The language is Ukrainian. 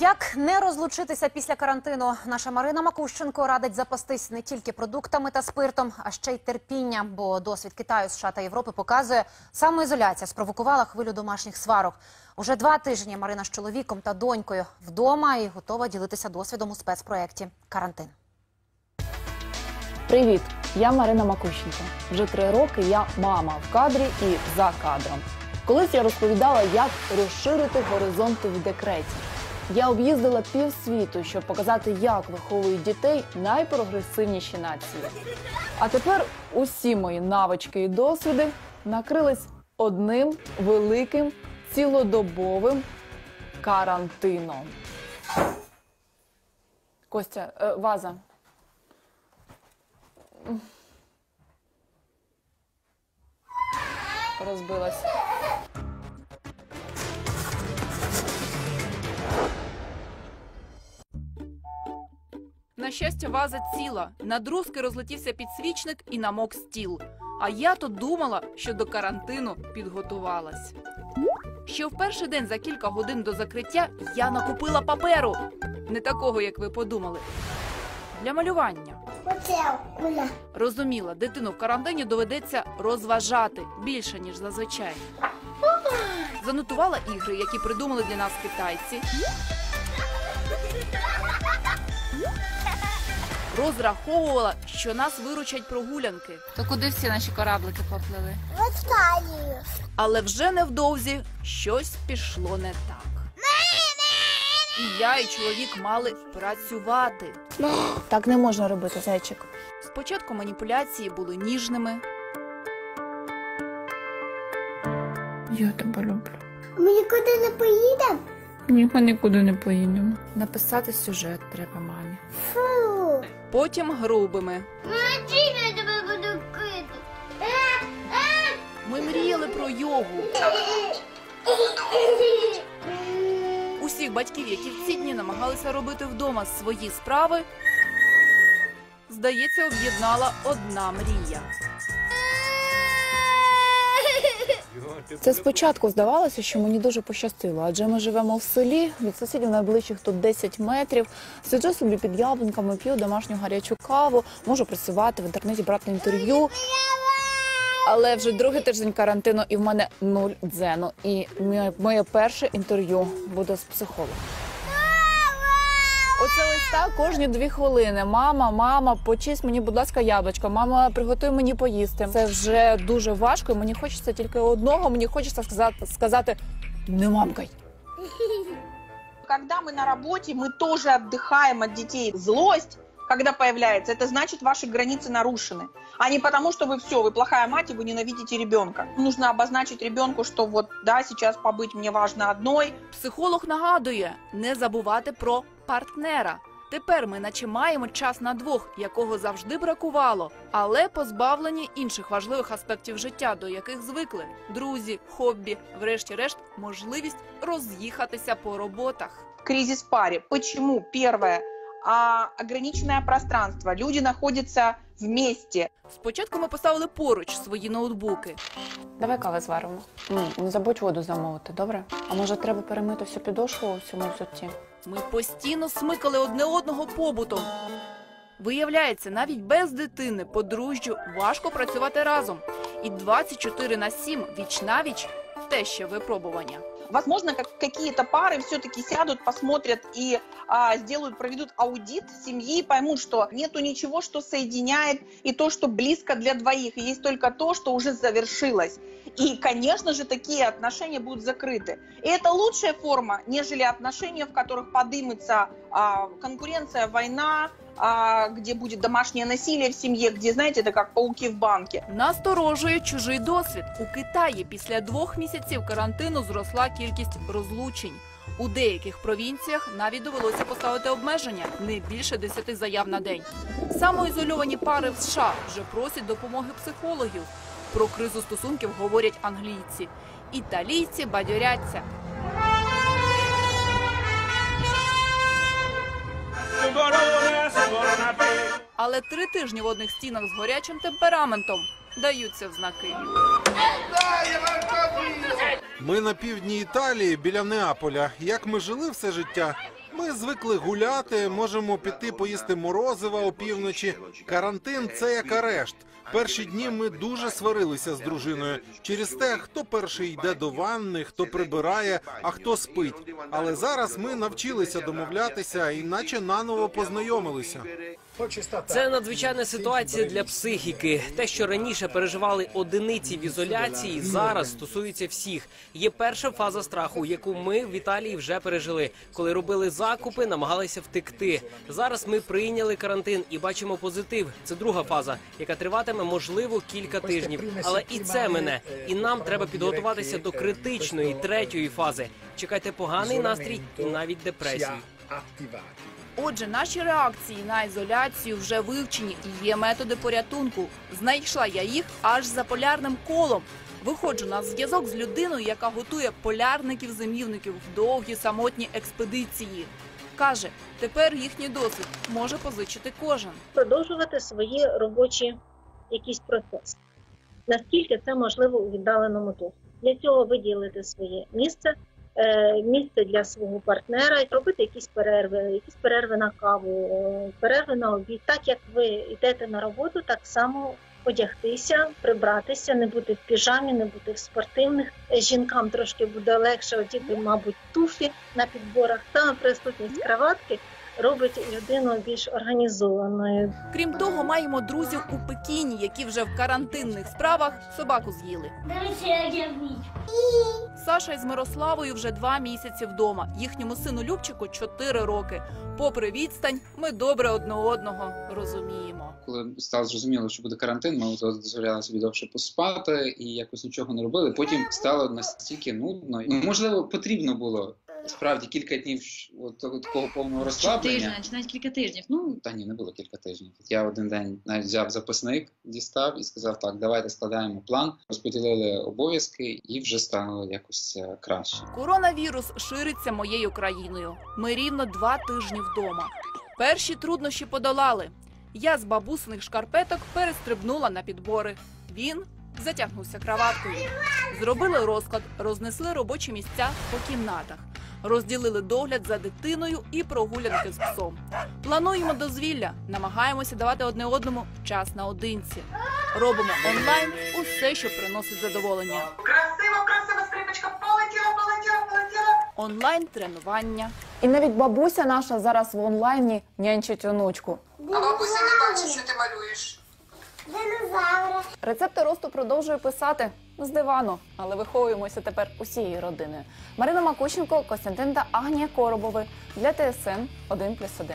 Як не розлучитися після карантину? Наша Марина Макущенко радить запастись не тільки продуктами та спиртом, а ще й терпінням. Бо досвід Китаю, США та Європи показує, самоізоляція спровокувала хвилю домашніх сварок. Уже два тижні Марина з чоловіком та донькою вдома і готова ділитися досвідом у спецпроєкті Карантин. Привіт, я Марина Макущенко. Вже три роки я мама в кадрі і за кадром. Колись я розповідала, як розширити горизонти в декреті. Я об'їздила півсвіту, щоб показати, як виховують дітей найпрогресивніші нації. А тепер усі мої навички і досвіди накрились одним великим цілодобовим карантином. Костя, е, ваза. розбилась. Щастя, ваза ціла. На друзки розлетівся підсвічник і намок стіл. А я то думала, що до карантину підготувалась. Ще в перший день за кілька годин до закриття я накупила паперу. Не такого, як ви подумали. Для малювання. Розуміла, дитину в карантині доведеться розважати більше, ніж зазвичай. Занотувала ігри, які придумали для нас китайці. Розраховувала, що нас виручать прогулянки. То куди всі наші кораблики поплили? В Італію. Але вже невдовзі щось пішло не так. І я, і чоловік мали працювати. Так не можна робити, зайчик. Спочатку маніпуляції були ніжними, Я тебе люблю. Ми нікуди не поїдемо? Ні, ми нікуди не поїдемо. написати сюжет треба мамі. Фу. Потім грубими. Чим я тебе буду кидати? Ми мріяли про йогу. Усіх батьків, які в ці дні намагалися робити вдома свої справи, здається, об'єднала одна мрія. Це спочатку здавалося, що мені дуже пощастило, адже ми живемо в селі, від сусідів найближчих тут 10 метрів. Сиджу собі під яблунками, п'ю домашню гарячу каву, можу працювати в інтернеті, брати інтерв'ю. Але вже другий тиждень карантину, і в мене нуль дзену. І моє, перше інтерв'ю буде з психологом Оце ось так кожні дві хвилини. Мама, мама, почисть мені, будь ласка, яблучко. Мама, приготуй мені поїсти. Це вже дуже важко. і Мені хочеться тільки одного. Мені хочеться сказати, сказати не мамкай. Когда мы на работе, мы тоже отдыхаем от детей. Злость, когда появляется, это значит, ваши границы нарушены. А не потому, что вы все, вы плохая мать, и вы ненавидите ребенка. Нужно обозначить ребенку, что вот, да, сейчас побыть мне важно одной, Психолог нагадує не забувати про партнера. Тепер ми наче маємо час на двох, якого завжди бракувало, але позбавлені інших важливих аспектів життя, до яких звикли: друзі, хобі, врешті-решт, можливість роз'їхатися по роботах. кризис в паре. Почему? Первое, а, ограниченное пространство. Люди находятся вместе. Спочатку ми поставили поруч свої ноутбуки. Давай кави зваримо. Ні, не забудь воду замовити, добре? А може треба перемити всю підошву у цьому взутті? Ми постійно смикали одне одного побутом. Виявляється, навіть без дитини подружжю важко працювати разом. І 24 на 7 віч на віч те ще випробування. Возможно, как какие-то пары все-таки сядут, посмотрят и а, сделают, проведут аудит семьи поймут, что нету ничего, что соединяет и то, что близко для двоих. И есть только то, что уже завершилось. И, конечно же, такие отношения будут закрыты. И это лучшая форма, нежели отношения, в которых подымется а, конкуренция, война, где будет домашнее насилие в семье, где, знаете, это как пауки в банке. Насторожує чужий досвід. У Китаї після двох місяців карантину зросла кількість розлучень. У деяких провінціях навіть довелося поставити обмеження не більше 10 заяв на день. Самоізольовані пари в США вже просять допомоги психологів. Про кризу стосунків говорять англійці. Італійці бадьоряться. Але три тижні в одних стінах з горячим темпераментом даються в знаки. Ми на півдні Італії біля Неаполя. Як ми жили все життя, Ми звикли гуляти, можемо піти поїсти морозива опівночі. Карантин це як арешт. Перші дні ми дуже сварилися з дружиною через те, хто перший йде до ванни, хто прибирає, а хто спить. Але зараз ми навчилися домовлятися, і наче наново познайомилися. Це надзвичайна ситуація для психіки. Те, що раніше переживали одиниці в ізоляції, зараз стосується всіх. Є перша фаза страху, яку ми в Італії вже пережили. Коли робили закупи, намагалися втекти. Зараз ми прийняли карантин і бачимо позитив. Це друга фаза, яка триватиме можливо кілька тижнів. Але і це мене. І нам треба підготуватися до критичної третьої фази. Чекайте поганий настрій і навіть депресію. Отже, наші реакції на ізоляцію вже вивчені і є методи порятунку. Знайшла я їх аж за полярним колом. Виходжу на зв'язок з людиною, яка готує полярників-зимівників в довгі самотні експедиції. Каже, тепер їхній досвід може позичити кожен. продовжувати свої робочі якісь процеси. Наскільки це можливо у віддаленому доступі. Для цього виділити своє місце, е, місце для свого партнера, робити якісь перерви, якісь перерви на каву, е, перерви на обід. Так як ви йдете на роботу, так само одягтися, прибратися, не бути в піжамі, не бути в спортивних. Е, Жінкам трошки буде легше одіти, мабуть, туфлі на підборах. Саме присутність краватки робить людину більш організованою. Крім того, маємо друзів у Пекіні, які вже в карантинних справах собаку з'їли. Саша із Мирославою вже два місяці вдома. Їхньому сину Любчику чотири роки. Попри відстань, ми добре одне одного розуміємо. коли стало зрозуміло, що буде карантин, ми дозволяли собі довше поспати і якось нічого не робили. Потім стало настільки нудно. Ну можливо, потрібно було справді кілька днів от такого повного розслаблення. чи навіть кілька тижнів. Ну Та ні, не було кілька тижнів. Я один день навіть взяв записник, дістав і сказав: так, давайте складаємо план, розподілили обов'язки, і вже стало якось е, краще. Коронавірус шириться моєю країною. Ми рівно два тижні вдома. Перші труднощі подолали. Я з бабусиних шкарпеток перестрибнула на підбори. Він затягнувся краваткою. Зробили розклад, рознесли робочі місця по кімнатах, розділили догляд за дитиною і прогулянки з псом. Плануємо дозвілля, намагаємося давати одне одному час наодинці. Робимо онлайн усе, що приносить задоволення. Красиво, красиво, скрипочка полетіла, полетіла, полетіла. Онлайн тренування. І навіть бабуся наша зараз в онлайні нянчить онучку. А бабуся не бачить, що ти малюєш. Динозавра. Рецепти росту продовжує писати з дивану, але виховуємося тепер усією родиною. Марина Макущенко, Костянтин та Агнія Коробови для ТСН 1+,1.